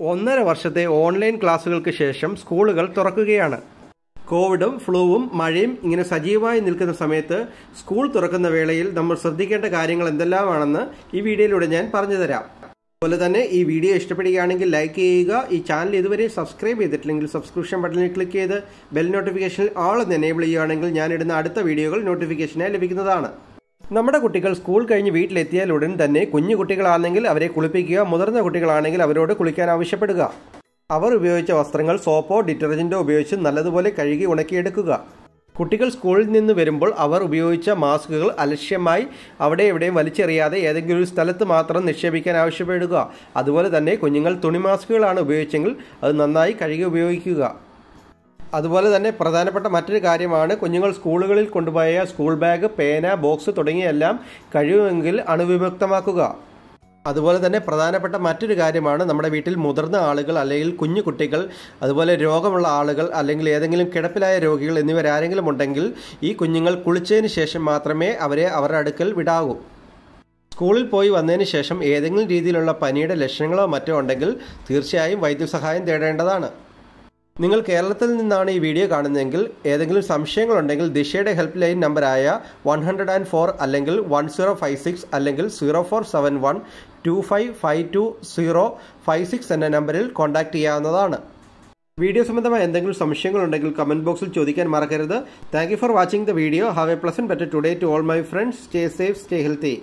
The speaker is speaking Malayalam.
ഒന്നര വർഷത്തെ ഓൺലൈൻ ക്ലാസുകൾക്ക് ശേഷം സ്കൂളുകൾ തുറക്കുകയാണ്. കോവിഡും ഫ്ലൂവും മഴയും ഇങ്ങനെ സജീവമായി നിൽക്കുന്ന സമയത്ത് സ്കൂൾ തുറക്കുന്ന വേളയിൽ നമ്മൾ ശ്രദ്ധിക്കേണ്ട കാര്യങ്ങൾ എന്തെല്ലാമാണെന്ന് ഈ വീഡിയോയിലൂടെ ഞാൻ പറഞ്ഞു തരാം. അതുപോലെ തന്നെ ഈ വീഡിയോ ഇഷ്ടപ്പെടുകയാണെങ്കിൽ ലൈക്ക് ചെയ്യുക. ഈ ചാനൽ ഇതുവരെ സബ്സ്ക്രൈബ് ചെയ്തിട്ടില്ലെങ്കിൽ സബ്സ്ക്രിപ്ഷൻ ബട്ടണിൽ ക്ലിക്ക് ചെയ്ത് ബെൽ നോട്ടിഫിക്കേഷൻ ആൾ എന്ന് എനേബിൾ ചെയ്യുകയാണെങ്കിൽ ഞാനിടുന്ന അടുത്ത വീഡിയോകൾ നോട്ടിഫിക്കേഷനായി ലഭിക്കുന്നതാണ്. നമ്മുടെ കുട്ടികൾ സ്കൂൾ കഴിഞ്ഞ് വീട്ടിലെത്തിയാൽ ഉടൻ തന്നെ കുഞ്ഞു കുട്ടികളാണെങ്കിൽ അവരെ കുളിപ്പിക്കുക മുതിർന്ന കുട്ടികളാണെങ്കിൽ അവരോട് കുളിക്കാൻ ആവശ്യപ്പെടുക. അവർ ഉപയോഗിച്ച വസ്ത്രങ്ങൾ സോപ്പോ ഡിറ്റർജന്റോ ഉപയോഗിച്ച് നല്ലതുപോലെ കഴുകി ഉണക്കിയെടുക്കുക. കുട്ടികൾ സ്കൂളിൽ നിന്ന് വരുമ്പോൾ അവർ ഉപയോഗിച്ച മാസ്കുകൾ അലക്ഷ്യമായി അവിടെ എവിടെയും വലിച്ചെറിയാതെ ഏതെങ്കിലും ഒരു സ്ഥലത്ത് മാത്രം നിക്ഷേപിക്കാൻ ആവശ്യപ്പെടുക. അതുപോലെ തന്നെ കുഞ്ഞുങ്ങൾ തുണി മാസ്കുകളാണ് ഉപയോഗിച്ചെങ്കിൽ അത് നന്നായി കഴുകി ഉപയോഗിക്കുക. അതുപോലെ തന്നെ പ്രധാനപ്പെട്ട മറ്റൊരു കാര്യമാണ് കുഞ്ഞുങ്ങൾ സ്കൂളുകളിൽ കൊണ്ടുപോയ സ്കൂൾ ബാഗ് പേന ബോക്സ് തുടങ്ങിയെല്ലാം കഴിയുമെങ്കിൽ അണുവിമുക്തമാക്കുക. അതുപോലെ തന്നെ പ്രധാനപ്പെട്ട മറ്റൊരു കാര്യമാണ് നമ്മുടെ വീട്ടിൽ മുതിർന്ന ആളുകൾ അല്ലെങ്കിൽ കുഞ്ഞു കുട്ടികൾ അതുപോലെ രോഗമുള്ള ആളുകൾ അല്ലെങ്കിൽ ഏതെങ്കിലും കിടപ്പിലായ രോഗികൾ എന്നിവരാരെങ്കിലും ഉണ്ടെങ്കിൽ ഈ കുഞ്ഞുങ്ങൾ കുളിച്ചതിന് ശേഷം മാത്രമേ അവരെ അവരുടെ അടുക്കൽ വിടാവൂ. സ്കൂളിൽ പോയി വന്നതിന് ശേഷം ഏതെങ്കിലും രീതിയിലുള്ള പനിയുടെ ലക്ഷണങ്ങളോ മറ്റോ ഉണ്ടെങ്കിൽ തീർച്ചയായും വൈദ്യസഹായം തേടേണ്ടതാണ്. നിങ്ങൾ കേരളത്തിൽ നിന്നാണ് ഈ വീഡിയോ കാണുന്നതെങ്കിൽ ഏതെങ്കിലും സംശയങ്ങളുണ്ടെങ്കിൽ ദിശയുടെ ഹെൽപ്പ് ലൈൻ നമ്പറായ വൺ ഹൺഡ്രഡ് ആൻഡ് ഫോർ അല്ലെങ്കിൽ വൺ സീറോ ഫൈവ് സിക്സ് അല്ലെങ്കിൽ zero four seven one two five five two zero five six എന്ന നമ്പറിൽ കോൺടാക്ട് ചെയ്യാവുന്നതാണ്. വീഡിയോ സംബന്ധമായ എന്തെങ്കിലും സംശയങ്ങളുണ്ടെങ്കിൽ കമന്റ് ബോക്സിൽ ചോദിക്കാൻ മറക്കരുത്. Thank you for watching the video. Have a pleasant better today to all my friends stay safe stay healthy